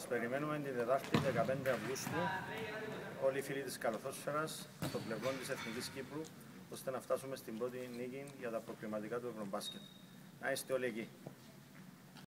Σας περιμένουμε την Δετάρτη 15 Αυγούστου όλοι οι φίλοι της καλοθόσφαιρας στο πλευρό της Εθνικής Κύπρου ώστε να φτάσουμε στην πρώτη νίκη για τα προκληματικά του Ευρωμπάσκετ. Να είστε όλοι εκεί.